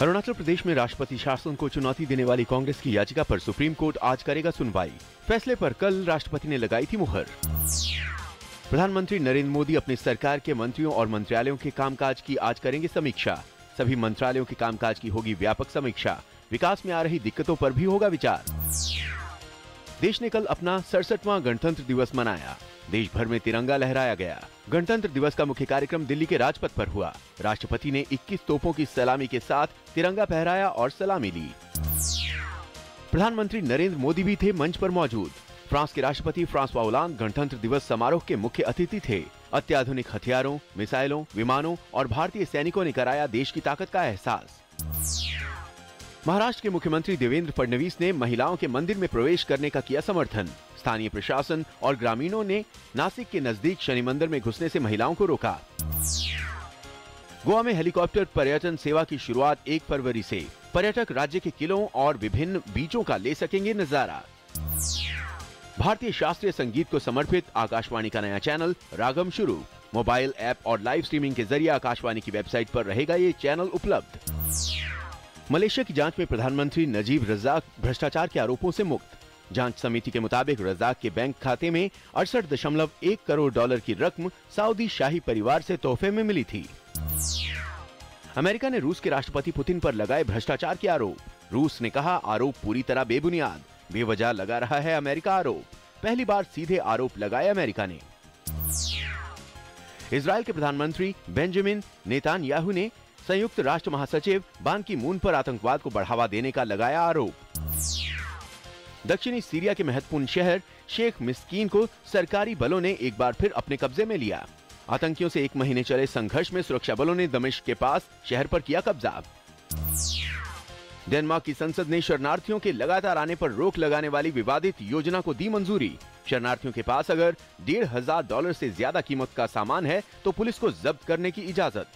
अरुणाचल प्रदेश में राष्ट्रपति शासन को चुनौती देने वाली कांग्रेस की याचिका पर सुप्रीम कोर्ट आज करेगा सुनवाई। फैसले पर कल राष्ट्रपति ने लगाई थी मुहर। प्रधानमंत्री नरेंद्र मोदी अपनी सरकार के मंत्रियों और मंत्रालयों के कामकाज की आज करेंगे समीक्षा। सभी मंत्रालयों के कामकाज की होगी व्यापक समीक्षा। विकास में आ रही दिक्कतों पर भी होगा विचार। देश ने कल अपना सड़सठवा गणतंत्र दिवस मनाया। देश भर में तिरंगा लहराया गया। गणतंत्र दिवस का मुख्य कार्यक्रम दिल्ली के राजपथ पर हुआ। राष्ट्रपति ने 21 तोपों की सलामी के साथ तिरंगा फहराया और सलामी ली। प्रधानमंत्री नरेंद्र मोदी भी थे मंच पर मौजूद। फ्रांस के राष्ट्रपति फ्रांसवा ओलांद गणतंत्र दिवस समारोह के मुख्य अतिथि थे। अत्याधुनिक हथियारों, मिसाइलों, विमानों और भारतीय सैनिकों ने कराया देश की ताकत का एहसास। महाराष्ट्र के मुख्यमंत्री देवेंद्र फडणवीस ने महिलाओं के मंदिर में प्रवेश करने का किया समर्थन। स्थानीय प्रशासन और ग्रामीणों ने नासिक के नज़दीक शनि मंदिर में घुसने से महिलाओं को रोका। गोवा में हेलीकॉप्टर पर्यटन सेवा की शुरुआत एक फरवरी से। पर्यटक राज्य के किलों और विभिन्न बीचों का ले सकेंगे नज़ारा। भारतीय शास्त्रीय संगीत को समर्पित आकाशवाणी का नया चैनल, रागम शुरू। मोबाइल ऐप और लाइव स्ट्रीमिंग के ज़रिए आकाशवाणी की वेबसाइट पर रहेगा ये चैनल उपलब्ध। मलेशिया की जाँच में प्रधानमंत्री नजीब रजाक भ्रष्टाचार के आरोपों से मुक्त। जाँच समिति के मुताबिक रजाक के बैंक खाते में अड़सठ दशमलव एक करोड़ डॉलर की रकम सऊदी शाही परिवार से तोहफे में मिली थी। अमेरिका ने रूस के राष्ट्रपति पुतिन पर लगाए भ्रष्टाचार के आरोप। रूस ने कहा, आरोप पूरी तरह बेबुनियाद। बेवजह लगा रहा है अमेरिका आरोप। पहली बार सीधे आरोप लगाए अमेरिका ने। इसराइल के प्रधानमंत्री बेंजामिन नेतान्याहू ने संयुक्त राष्ट्र महासचिव बान की मून पर आतंकवाद को बढ़ावा देने का लगाया आरोप। दक्षिणी सीरिया के महत्वपूर्ण शहर शेख मिस्कीन को सरकारी बलों ने एक बार फिर अपने कब्जे में लिया। आतंकियों से एक महीने चले संघर्ष में सुरक्षा बलों ने दमिश्क के पास शहर पर किया कब्जा। डेनमार्क की संसद ने शरणार्थियों के लगातार आने पर रोक लगाने वाली विवादित योजना को दी मंजूरी। शरणार्थियों के पास अगर डेढ़ हज़ार डॉलर से ज़्यादा कीमत का सामान है तो पुलिस को जब्त करने की इजाज़त।